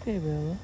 Okay, Bella.